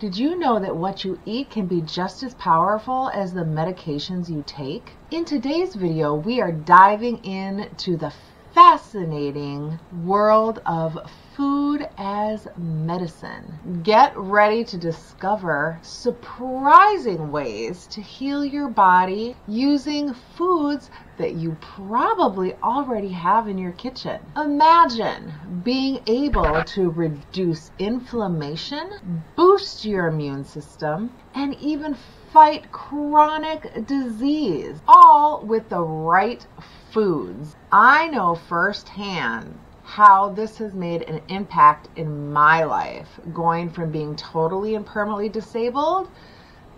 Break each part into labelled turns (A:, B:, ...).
A: Did you know that what you eat can be just as powerful as the medications you take? In today's video, we are diving into the fascinating world of food as medicine. Get ready to discover surprising ways to heal your body using foods that you probably already have in your kitchen. Imagine being able to reduce inflammation, boost your immune system, and even fight chronic disease, all with the right foods. I know firsthand how this has made an impact in my life, going from being totally and permanently disabled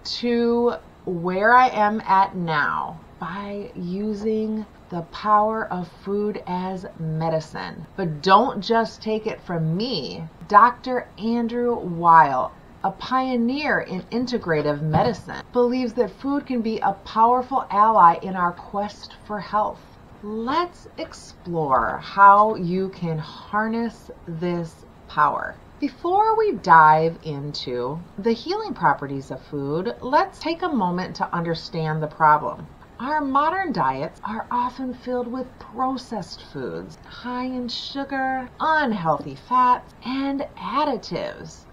A: to where I am at now by using the power of food as medicine. But don't just take it from me. Dr. Andrew Weil, a pioneer in integrative medicine, believes that food can be a powerful ally in our quest for health let's explore how you can harness this power. Before we dive into the healing properties of food, let's take a moment to understand the problem. Our modern diets are often filled with processed foods, high in sugar, unhealthy fats, and additives.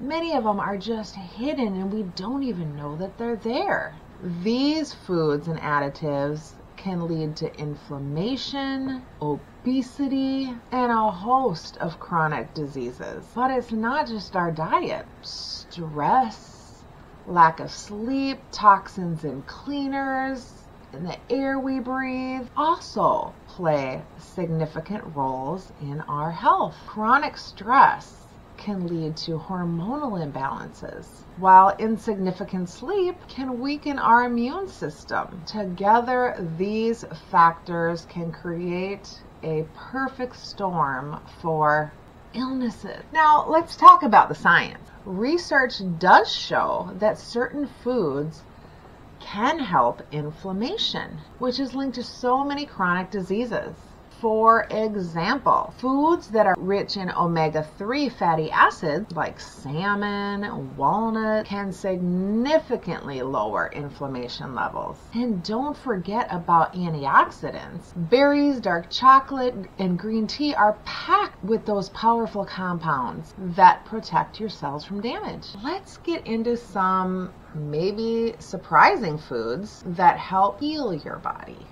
A: Many of them are just hidden and we don't even know that they're there. These foods and additives can lead to inflammation, obesity, and a host of chronic diseases. But it's not just our diet. Stress, lack of sleep, toxins and cleaners, and the air we breathe also play significant roles in our health. Chronic stress can lead to hormonal imbalances, while insignificant sleep can weaken our immune system. Together, these factors can create a perfect storm for illnesses. Now, let's talk about the science. Research does show that certain foods can help inflammation, which is linked to so many chronic diseases. For example, foods that are rich in omega 3 fatty acids, like salmon, walnut, can significantly lower inflammation levels. And don't forget about antioxidants. Berries, dark chocolate, and green tea are packed with those powerful compounds that protect your cells from damage. Let's get into some maybe surprising foods that help heal your body.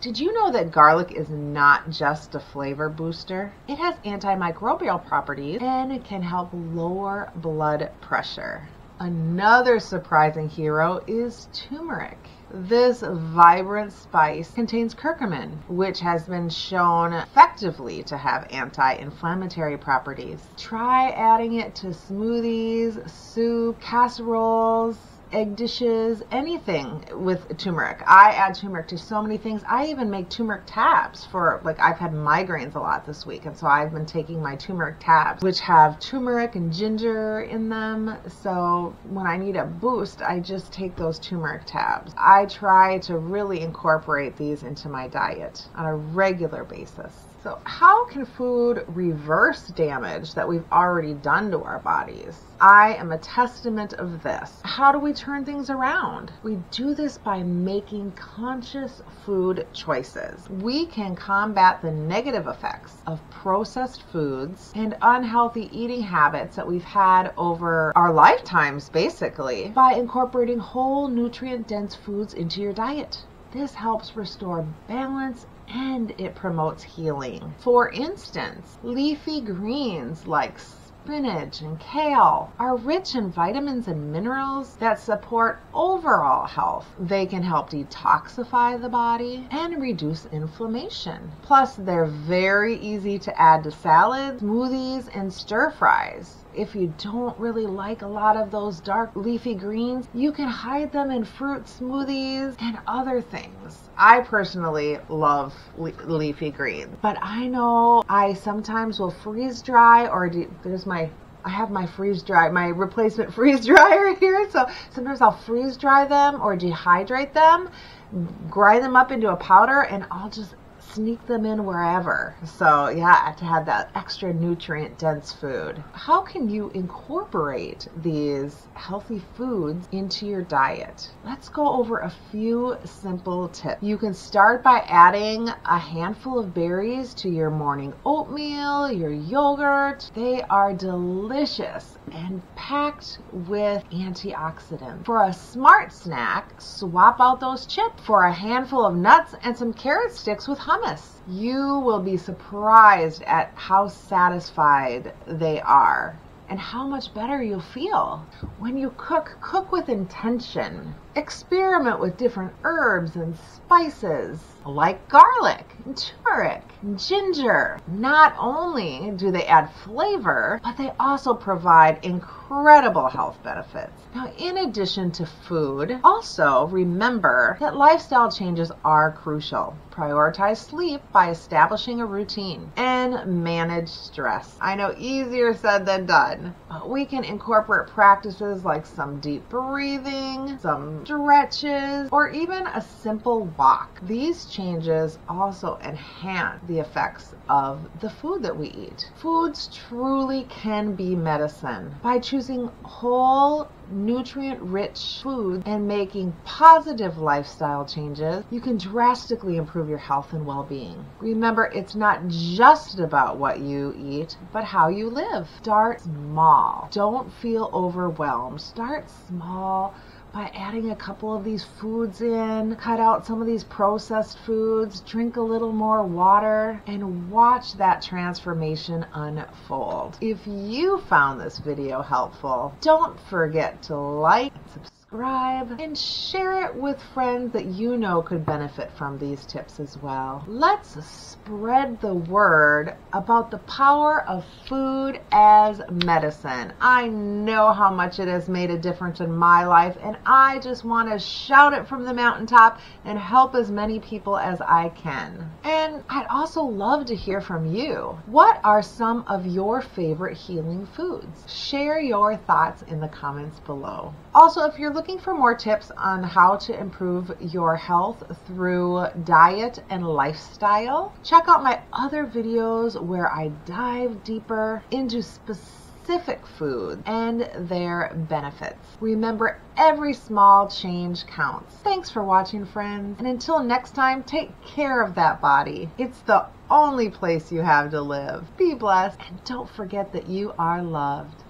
A: Did you know that garlic is not just a flavor booster? It has antimicrobial properties and it can help lower blood pressure. Another surprising hero is turmeric. This vibrant spice contains curcumin, which has been shown effectively to have anti-inflammatory properties. Try adding it to smoothies, soup, casseroles, egg dishes, anything with turmeric. I add turmeric to so many things. I even make turmeric tabs for, like, I've had migraines a lot this week, and so I've been taking my turmeric tabs, which have turmeric and ginger in them. So when I need a boost, I just take those turmeric tabs. I try to really incorporate these into my diet on a regular basis. So, how can food reverse damage that we've already done to our bodies? I am a testament of this. How do we turn things around? We do this by making conscious food choices. We can combat the negative effects of processed foods and unhealthy eating habits that we've had over our lifetimes, basically, by incorporating whole nutrient dense foods into your diet. This helps restore balance and it promotes healing. For instance, leafy greens like spinach and kale are rich in vitamins and minerals that support overall health. They can help detoxify the body and reduce inflammation. Plus, they're very easy to add to salads, smoothies, and stir fries if you don't really like a lot of those dark leafy greens, you can hide them in fruit smoothies and other things. I personally love le- leafy greens, but I know I sometimes will freeze dry or do, there's my I have my freeze dry, my replacement freeze dryer here. So sometimes I'll freeze dry them or dehydrate them, grind them up into a powder, and I'll just sneak them in wherever. So yeah, to have that extra nutrient dense food. How can you incorporate these healthy foods into your diet? Let's go over a few simple tips. You can start by adding a handful of berries to your morning oatmeal, your yogurt. They are delicious and packed with antioxidants. For a smart snack, swap out those chips for a handful of nuts and some carrot sticks with hummus. You will be surprised at how satisfied they are and how much better you'll feel. When you cook, cook with intention. Experiment with different herbs and spices like garlic, turmeric, ginger. Not only do they add flavor, but they also provide incredible health benefits. Now, in addition to food, also remember that lifestyle changes are crucial. Prioritize sleep by establishing a routine and manage stress. I know easier said than done. But we can incorporate practices like some deep breathing, some stretches, or even a simple walk. These changes also enhance the effects of the food that we eat. Foods truly can be medicine. By choosing whole, nutrient rich food and making positive lifestyle changes, you can drastically improve your health and well being. Remember, it's not just about what you eat, but how you live. Start small. Don't feel overwhelmed. Start small by adding a couple of these foods in, cut out some of these processed foods, drink a little more water, and watch that transformation unfold. If you found this video helpful, don't forget to like and subscribe subscribe, and share it with friends that you know could benefit from these tips as well. Let's spread the word about the power of food as medicine. I know how much it has made a difference in my life, and I just want to shout it from the mountaintop and help as many people as I can. And I'd also love to hear from you. What are some of your favorite healing foods? Share your thoughts in the comments below. Also, if you're looking for more tips on how to improve your health through diet and lifestyle, check out my other videos where I dive deeper into specific foods and their benefits. Remember, every small change counts. Thanks for watching, friends. And until next time, take care of that body. It's the only place you have to live. Be blessed and don't forget that you are loved.